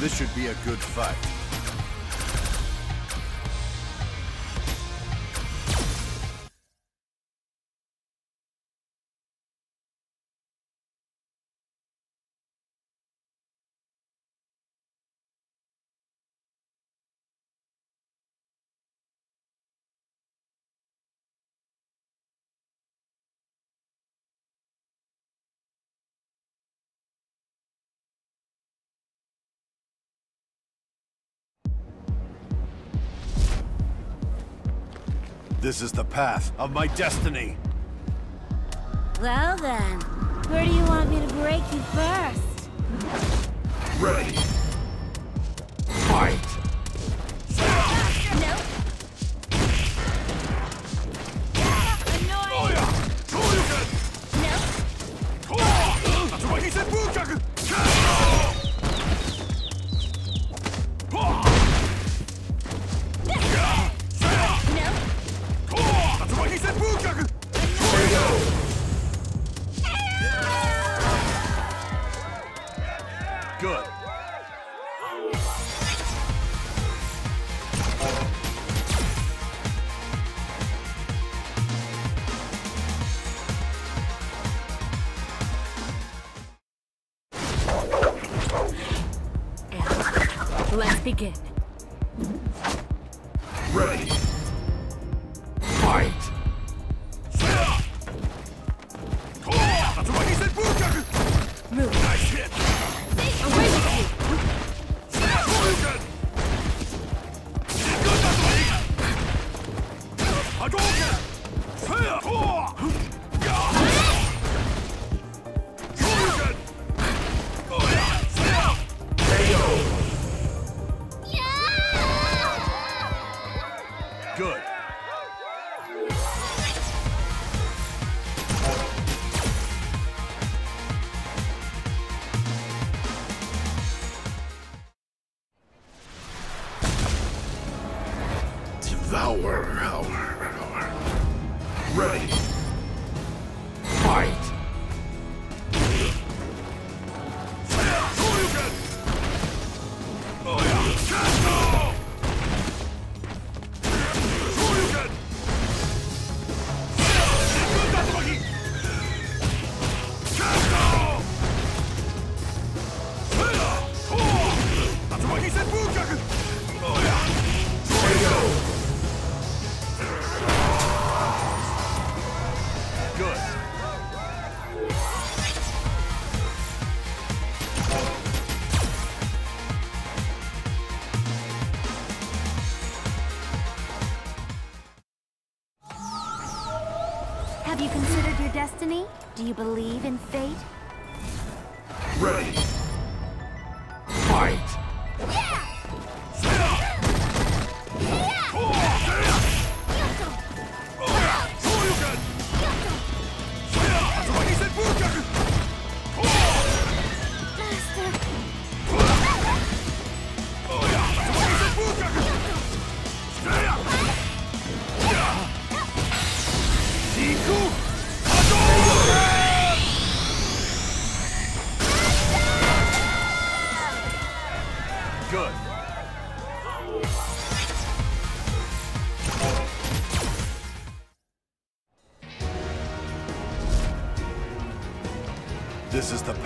This should be a good fight. This is the path of my destiny. Well then, where do you want me to break you first? Ready. Fight. Do you believe in fate?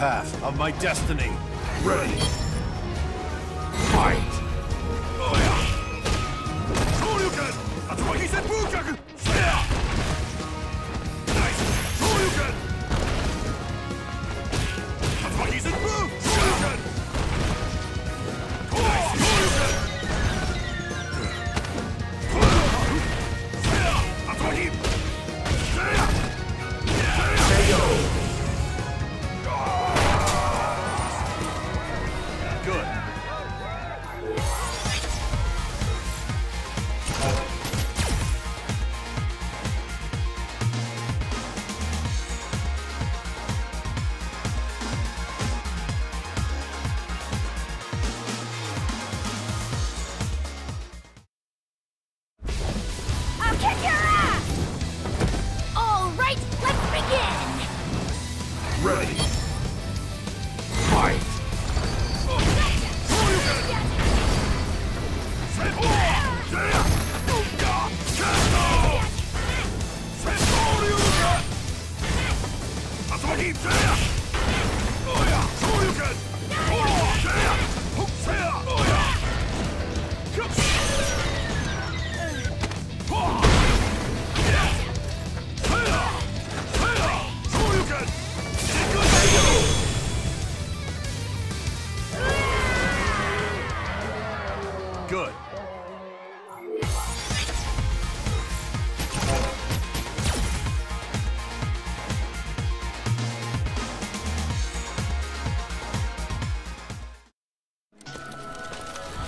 Path of my destiny. Ready. Fight. Oh, Good. Oh, Ready.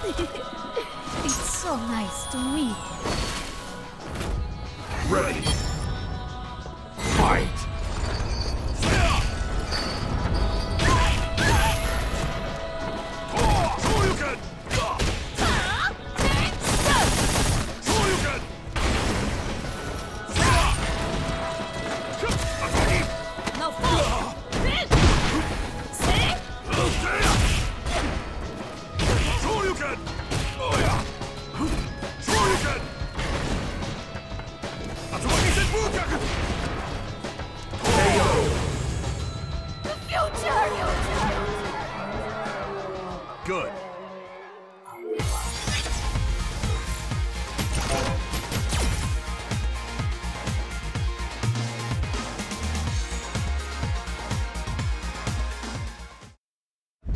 it's so nice to meet. Ready.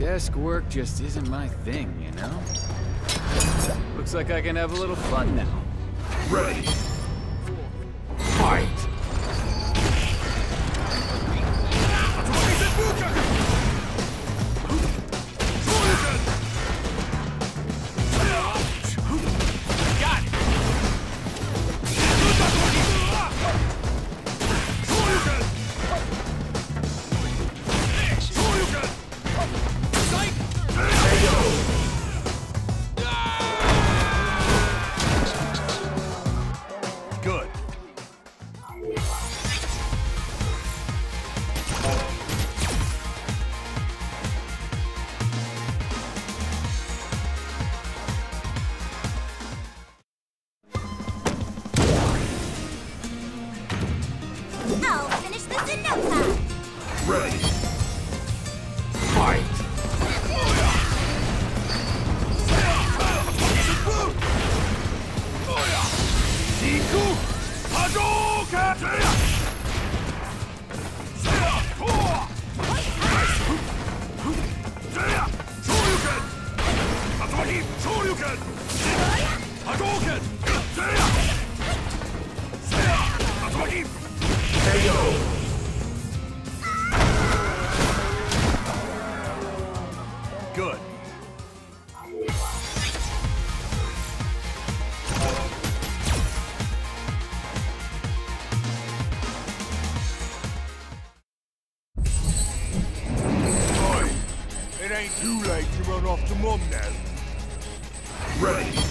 Desk work just isn't my thing, you know? Looks like I can have a little fun now. Ready. ain't too late to run off to mom now. Ready.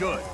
good.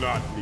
not me.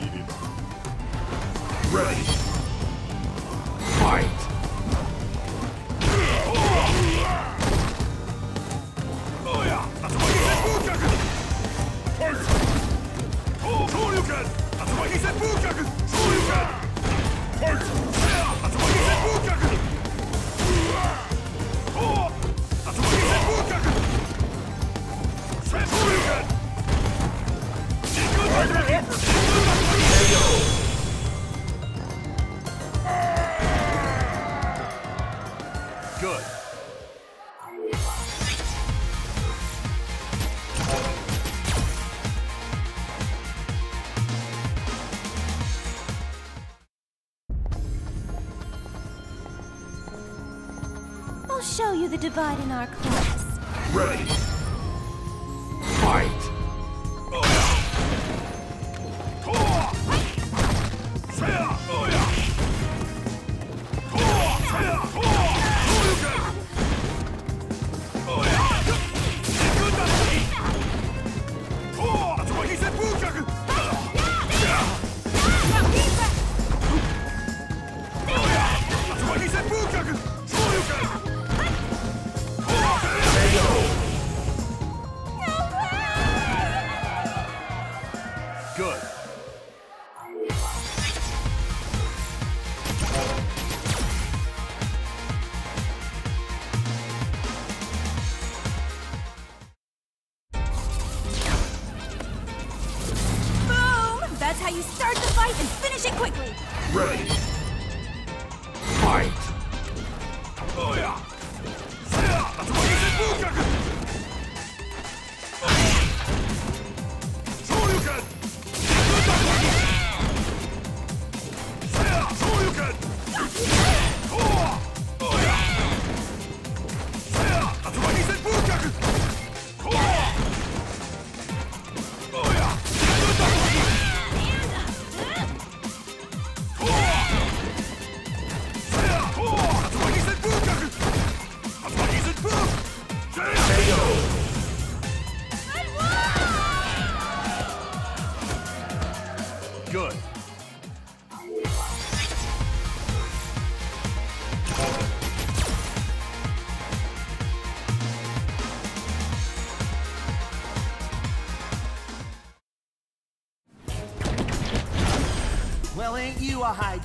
divide in our class. Ready.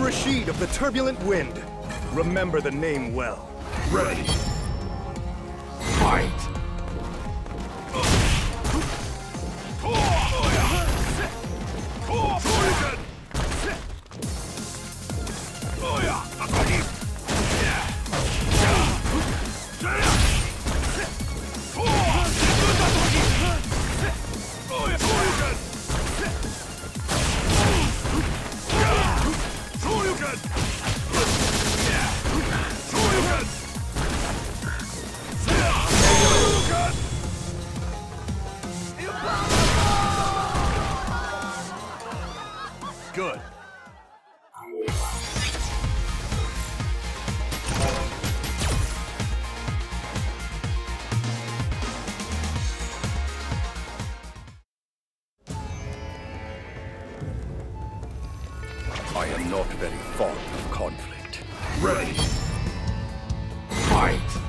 Rashid of the Turbulent Wind. Remember the name well. Ready. Fight! not very fond of conflict. Ready. Fight!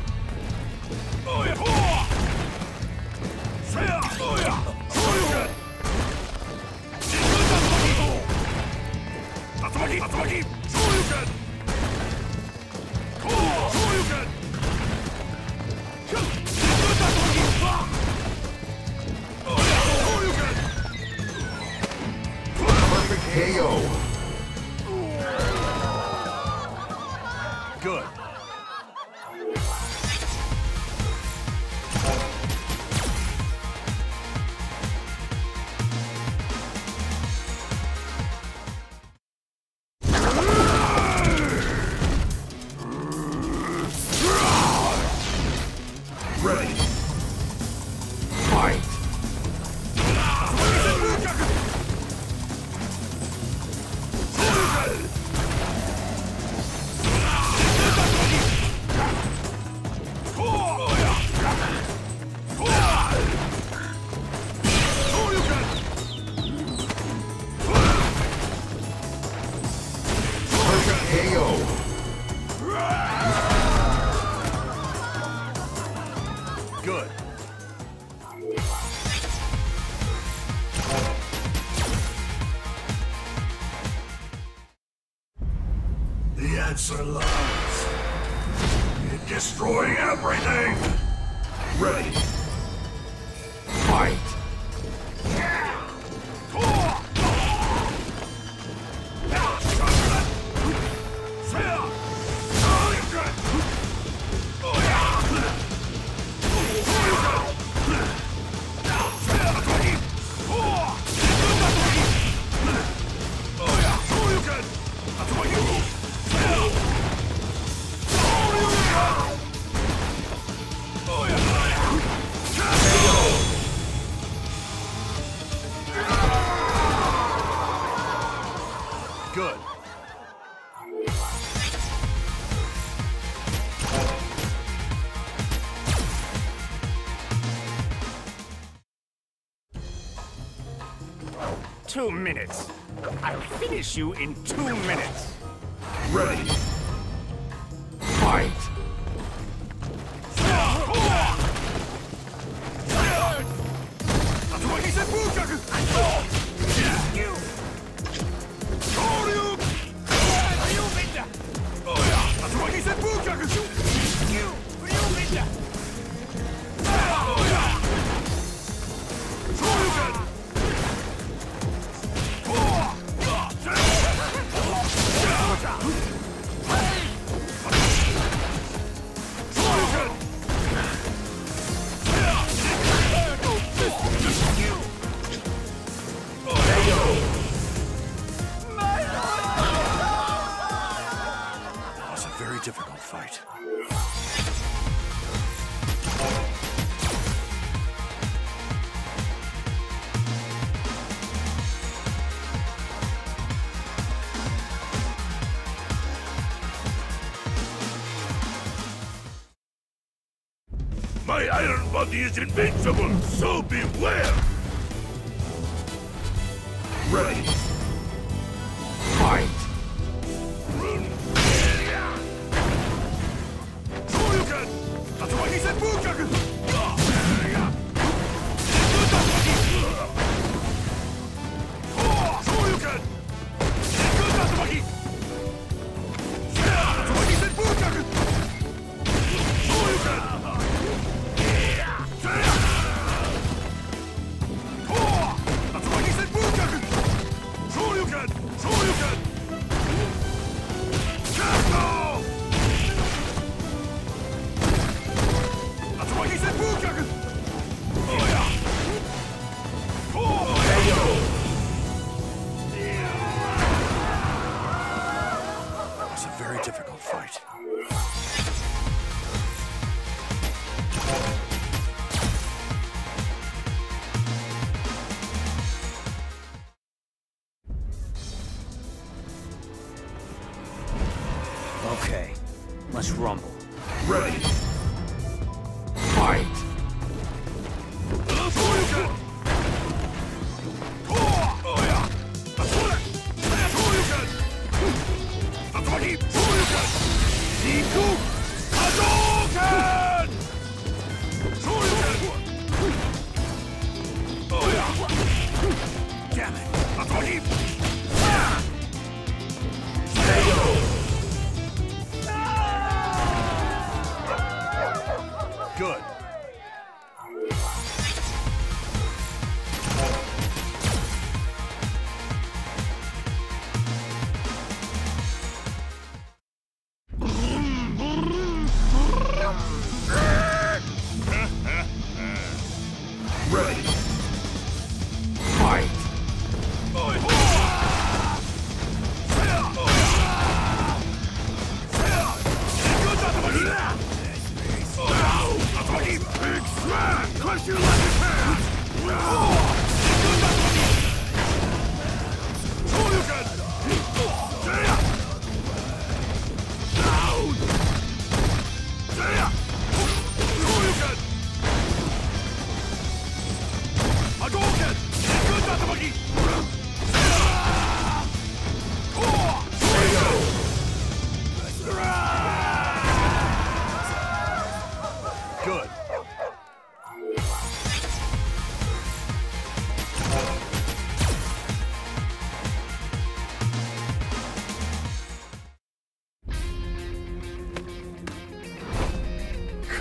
The answer lies in destroying everything. Ready. Fight. two minutes. I'll finish you in two minutes. Ready. Fight! fight. My iron body is invincible, so beware! Ready!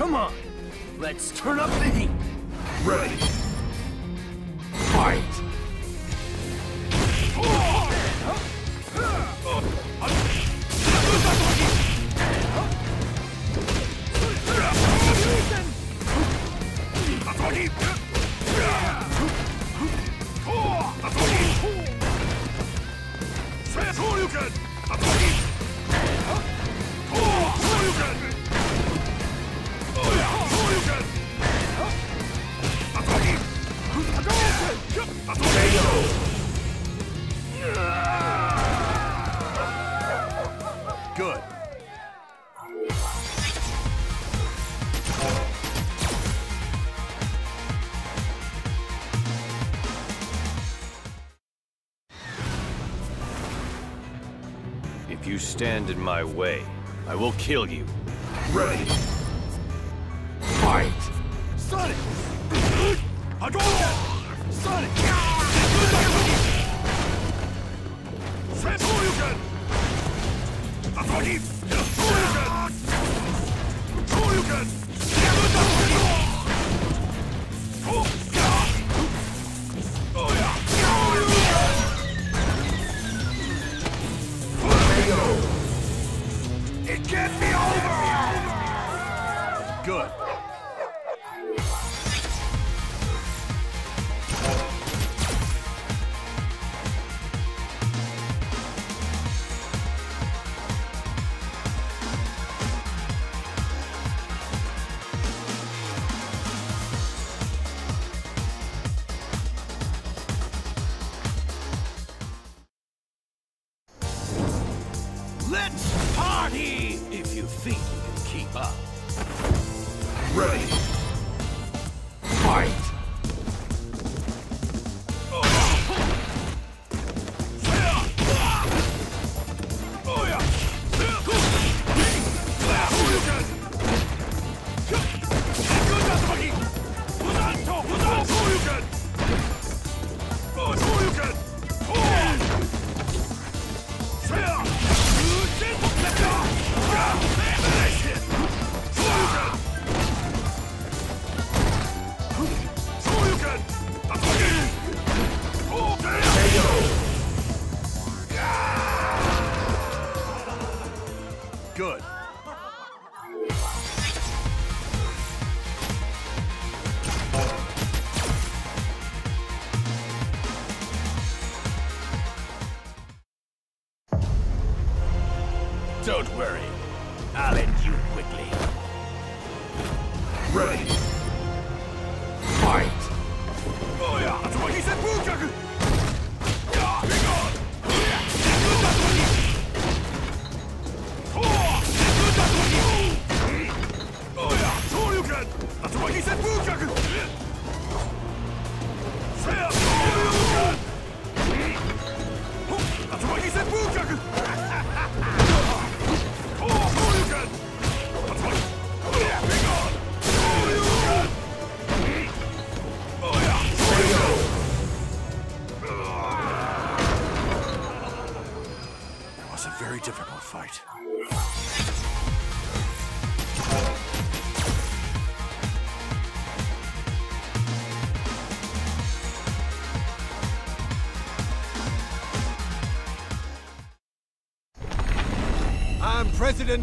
Come on, let's turn up the heat. Ready. Fight! you stand in my way, I will kill you. Ready! Fight! Sonic! Hadouken! Sonic! Sensuyuken! Hadouken! Sensuyuken! Sensuyuken! Погися в бункер!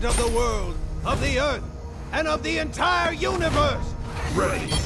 of the world, of the Earth, and of the entire universe! Ready!